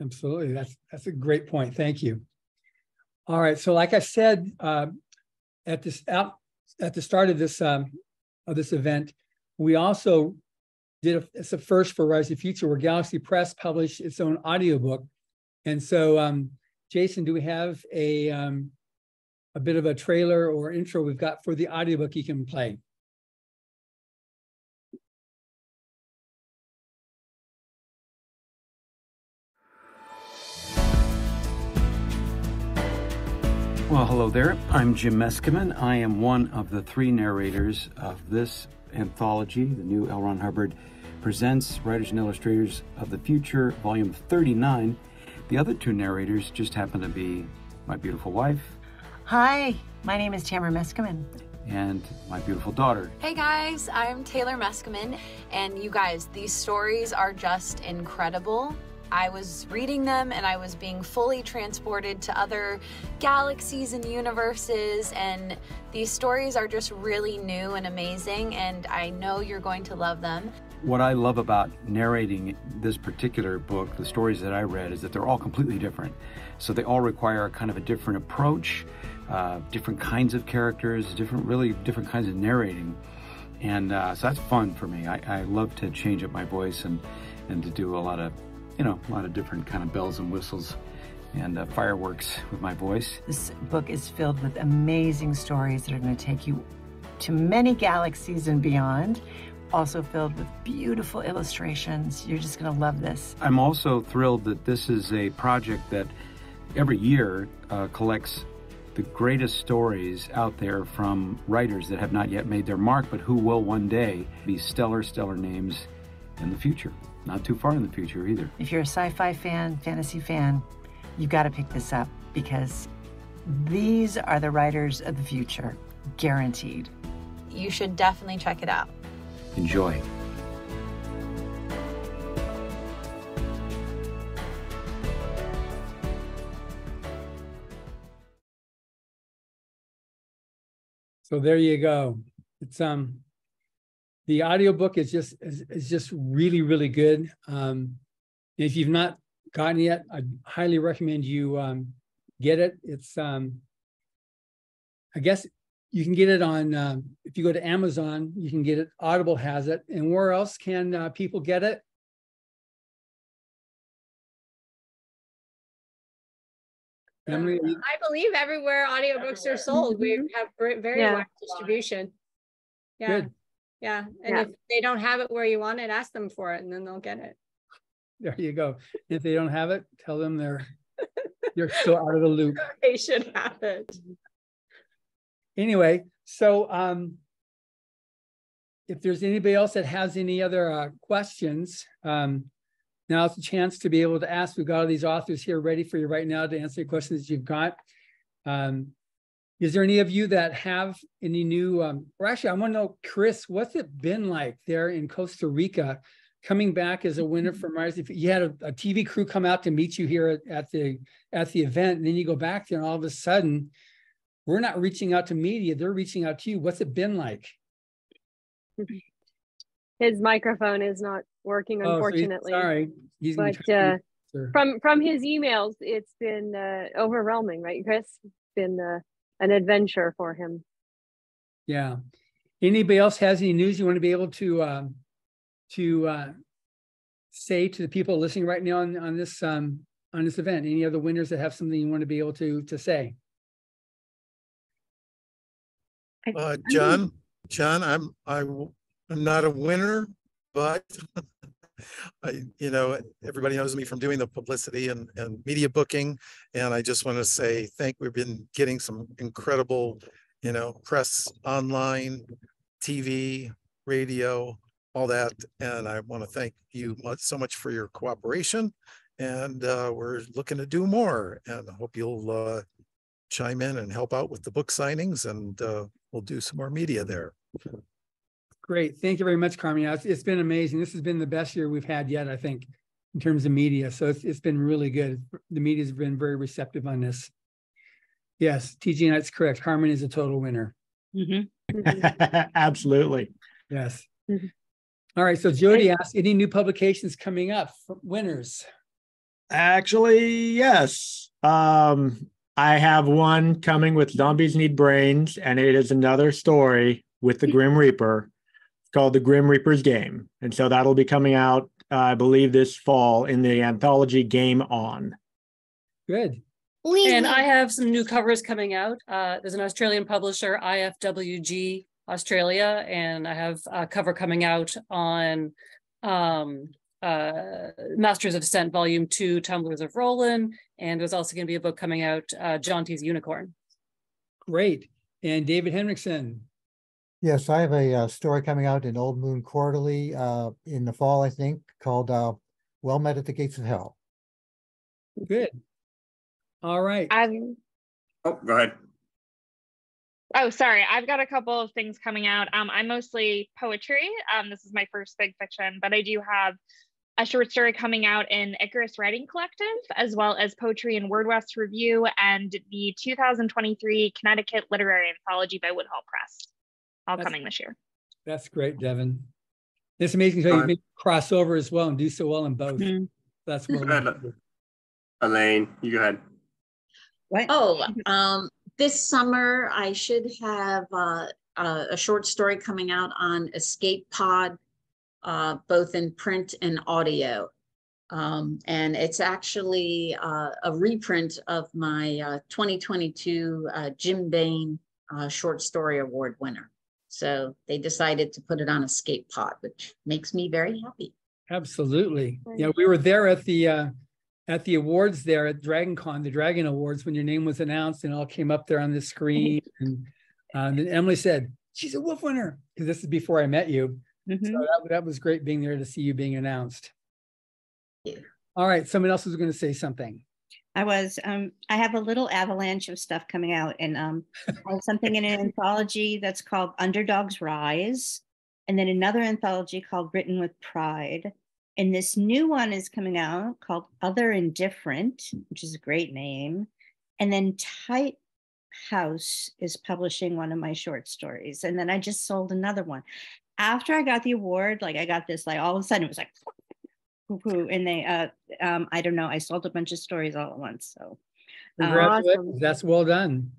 Absolutely. That's that's a great point. Thank you. All right. So like I said uh, at this out at the start of this um, of this event, we also did a, it's a first for Writers of the Future where Galaxy Press published its own audiobook. And so um, Jason, do we have a um, a bit of a trailer or intro we've got for the audiobook you can play? Well, hello there. I'm Jim Meskimen. I am one of the three narrators of this anthology, the new L. Ron Hubbard Presents Writers and Illustrators of the Future, Volume 39. The other two narrators just happen to be my beautiful wife. Hi, my name is Tamara Meskimen. And my beautiful daughter. Hey guys, I'm Taylor Meskimen, and you guys, these stories are just incredible. I was reading them and I was being fully transported to other galaxies and universes. And these stories are just really new and amazing, and I know you're going to love them. What I love about narrating this particular book, the stories that I read, is that they're all completely different. So they all require kind of a different approach, uh, different kinds of characters, different, really different kinds of narrating. And uh, so that's fun for me. I, I love to change up my voice and, and to do a lot of you know, a lot of different kind of bells and whistles and uh, fireworks with my voice. This book is filled with amazing stories that are going to take you to many galaxies and beyond. Also filled with beautiful illustrations. You're just going to love this. I'm also thrilled that this is a project that every year uh, collects the greatest stories out there from writers that have not yet made their mark, but who will one day be stellar, stellar names in the future not too far in the future either. If you're a sci fi fan, fantasy fan, you've got to pick this up because these are the writers of the future, guaranteed. You should definitely check it out. Enjoy. So there you go. It's um the audiobook is just is, is just really really good um, if you've not gotten it yet i highly recommend you um, get it it's um, i guess you can get it on um, if you go to amazon you can get it audible has it and where else can uh, people get it Emily, I believe everywhere audiobooks are sold. We have very yeah. wide distribution. Yeah. Good. Yeah. And yeah. if they don't have it where you want it, ask them for it and then they'll get it. There you go. If they don't have it, tell them they're you're still out of the loop. they should have it. anyway, so um, if there's anybody else that has any other uh, questions, um, now's the chance to be able to ask. We've got all these authors here ready for you right now to answer the questions you've got. Um, is there any of you that have any new, um, or actually, I want to know, Chris, what's it been like there in Costa Rica, coming back as a winner from Rise? If you had a, a, TV crew come out to meet you here at, at, the at the event, and then you go back there, and all of a sudden, we're not reaching out to media; they're reaching out to you. What's it been like? His microphone is not working, Oh, so he- unfortunately. sorry, he's but uh, from from his emails, it's been uh, overwhelming, right, Chris? It's been uh, an adventure for him. Yeah. Anybody else has any news you want to be able to um, to uh, say to the people listening right now on, on this um, on this event? Any other winners that have something you want to be able to to say? Uh, John, John, I'm, I'm not a winner, but I, you know, everybody knows me from doing the publicity and, and media booking. And I just want to say, thank, we've been getting some incredible, you know, press online, TV, radio, all that. And I want to thank you mu- so much for your cooperation. And uh, we're looking to do more and I hope you'll uh, chime in and help out with the book signings and uh, we'll do some more media there. Great. Thank you very much, Carmen. It's, it's been amazing. This has been the best year we've had yet, I think, in terms of media. So it's, it's been really good. The media's been very receptive on this. Yes, TJ Knight's correct. Carmen is a total winner. Absolutely. Yes. All right. So Jody asked, any new publications coming up? for Winners. Actually, yes. Um, I have one coming with Zombies Need Brains, and it is another story with the Grim Reaper. It's called The Grim Reaper's Game. And so that'll be coming out, uh, I believe, this fall in the anthology Game On. Good. And I have some new covers coming out. Uh, there's an Australian publisher, IFWG Australia, and I have a cover coming out on um, uh, Masters of Descent Volume 2, Tumblers of Roland. And there's also going to be a book coming out, uh, Jaunty's Unicorn. Great. And David Henrickson. Yes, I have a uh, story coming out in Old Moon Quarterly uh, in the fall, I think, called uh, Well Met at the Gates of Hell. Good. All right. I'm Oh, go ahead. Oh, sorry. I've got a couple of things coming out. Um, I'm mostly poetry. Um, this is my first big fiction, but I do have a short story coming out in Icarus Writing Collective, as well as poetry in WordWest Review and the 2023 Connecticut Literary Anthology by Woodhull Press, all That's- coming this year. That's great, Devin. It's amazing how you make crossover as well and do so well in both. That's well Go ahead. Elaine, you go ahead. Oh, um, this summer I should have uh, uh, a short story coming out on Escape Pod, uh, both in print and audio. Um, and it's actually uh, a reprint of my uh, 2022 uh, Jim Baen uh, Short Story Award winner. So they decided to put it on a Escape Pod, which makes me very happy. Absolutely. Yeah, we were there at the uh at the awards there at Dragon Con, the Dragon Awards, when your name was announced and all came up there on the screen. And, uh, and then Emily said, She's a wolf winner. Because this is before I met you. So that, that was great being there to see you being announced. All right. Someone else was going to say something. I was, um, I have a little avalanche of stuff coming out and, um, I have something in an anthology that's called Underdogs Rise. And then another anthology called Written with Pride. And this new one is coming out called Other and Different, which is a great name. And then Tight House is publishing one of my short stories. And then I just sold another one. After I got the award, like I got this, like all of a sudden it was like, poo-poo, and they, uh, um, I don't know, I sold a bunch of stories all at once. So um, Congratulations. That's well done.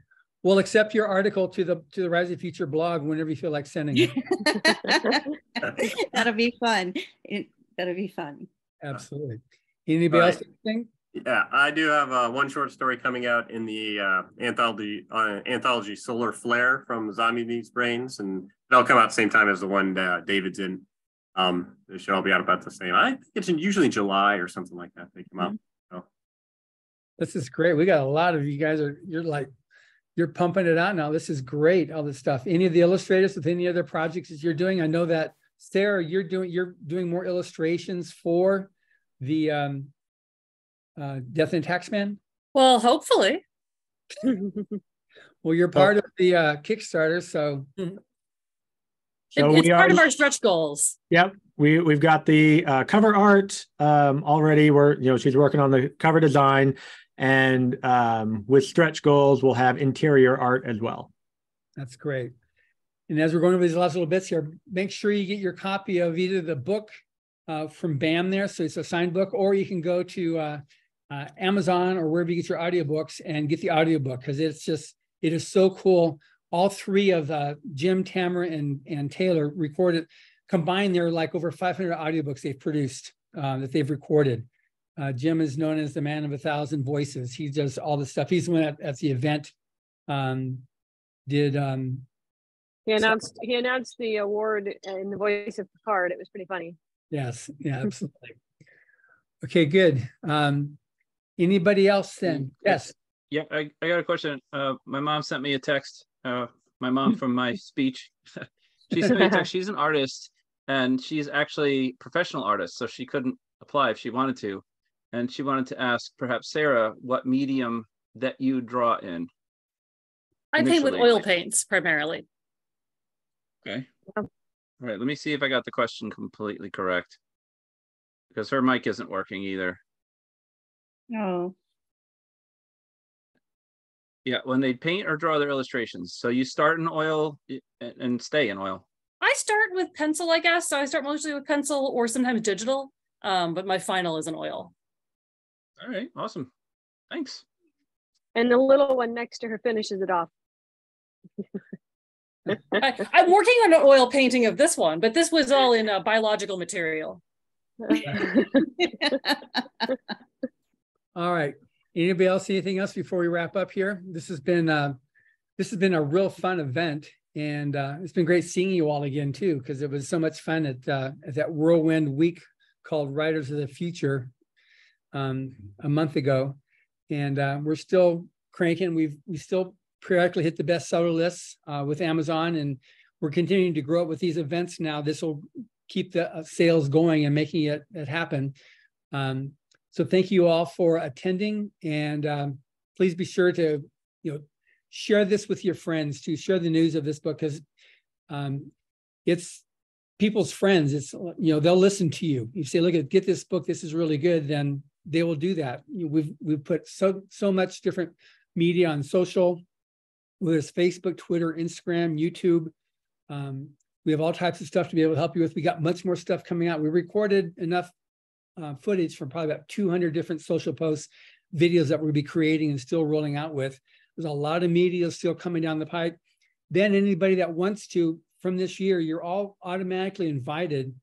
We'll accept your article to the to the Rising Future blog whenever you feel like sending it. that'll be fun. It, that'll be fun. Absolutely. Anybody All else? right. Think? Yeah, I do have uh, one short story coming out in the uh, anthology uh, anthology Solar Flare from Zombies Need Brains, and it'll come out the same time as the one that David's in. Um, it should all be out about the same. I think it's in, usually July or something like that. They come out. So This is great. We got a lot of you guys are you're like you're pumping it out now. This is great. All this stuff. Any of the illustrators with any other projects that you're doing? I know that Sarah, you're doing you're doing more illustrations for the um, uh, Death and Taxman. Well, hopefully. well, you're part oh. of the uh, Kickstarter, so. Mm-hmm. So it's part are, of our stretch goals. Yep, we we've got the uh, cover art um, already. We're you know she's working on the cover design, and um, with stretch goals, we'll have interior art as well. That's great. And as we're going over these last little bits here, make sure you get your copy of either the book uh, from BAM there, so it's a signed book, or you can go to uh, uh, Amazon or wherever you get your audiobooks and get the audiobook because it's just, it is so cool. All three of uh, Jim, Tamara, and, and Taylor recorded, combined, there are like over 500 audiobooks they've produced uh, that they've recorded. Uh, Jim is known as the man of a thousand voices. He does all the stuff. He's the one at, at the event um, did um, he announced he announced the award in the voice of Picard. It was pretty funny. Yes, yeah, absolutely. okay, good. Um, anybody else then? Yes. Yeah, I, I got a question. Uh, my mom sent me a text. Uh, my mom from my speech. she sent me a text. She's an artist and she's actually professional artist, so she couldn't apply if she wanted to. And she wanted to ask perhaps Sarah what medium that you draw in. I paint with oil paints primarily. Okay. All right. Let me see if I got the question completely correct. Because her mic isn't working either. Oh. Yeah, when they paint or draw their illustrations. So you start in oil and stay in oil. I start with pencil, I guess. So I start mostly with pencil or sometimes digital. Um, but my final is in oil. All right, awesome. Thanks. And the little one next to her finishes it off. I, am working on an oil painting of this one, but this was all in a biological material. all right. Anybody else anything else before we wrap up here? This has been uh, this has been a real fun event, and uh, it's been great seeing you all again too, because it was so much fun at, uh, at that whirlwind week called Writers of the Future um, a month ago, and uh, we're still cranking. We've we still periodically hit the bestseller lists uh, with Amazon, and we're continuing to grow up with these events now. This will keep the uh, sales going and making it, it happen. Um, so thank you all for attending, and um, please be sure to you know share this with your friends to share the news of this book because um, it's people's friends. It's you know they'll listen to you. You say, "Look at get this book. This is really good." Then they will do that. We've we've put so so much different media on social whether it's Facebook, Twitter, Instagram, YouTube. Um, we have all types of stuff to be able to help you with. We got much more stuff coming out. We recorded enough uh, footage from probably about 200 different social posts, videos that we'll be creating and still rolling out with. There's a lot of media still coming down the pipe. Then anybody that wants to from this year, you're all automatically invited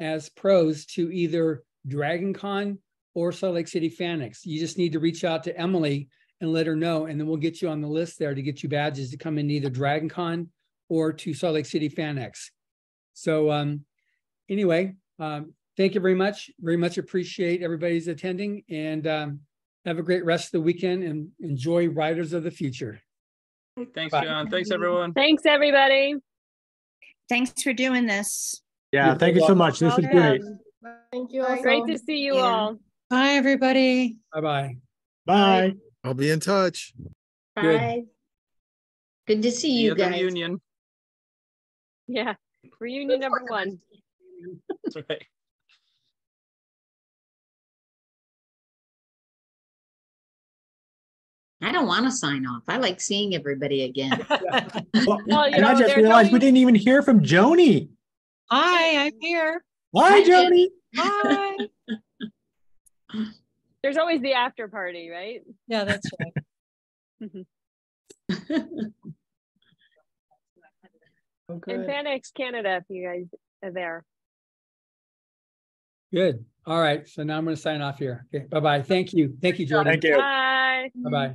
as pros to either Dragon Con or Salt Lake City FanX. You just need to reach out to Emily and let her know. And then we'll get you on the list there to get you badges to come in either Dragon Con or to Salt Lake City FanX. So um, anyway, um, thank you very much. Very much appreciate everybody's attending and um, have a great rest of the weekend and enjoy Writers of the Future. Thanks, Bye. John. Thanks, everyone. Thanks, everybody. Thanks for doing this. Yeah, thank you so much. This was great. Thank you. Great to see you yeah. all. Bye, everybody. Bye-bye. Bye. I'll be in touch. Bye. Good, Good to see you guys. Reunion. Yeah, reunion number one. That's right. I don't want to sign off. I like seeing everybody again. well, well, and know, I just realized we didn't even hear from Joni. Hi, I'm here. Hi, Joni. Hi. There's always the after party, right? Yeah, that's right. okay. And FanX Canada, if you guys are there. Good. All right. So now I'm going to sign off here. Okay. Bye bye. Thank you. Thank you, Jordan. Thank you. Bye. Bye bye.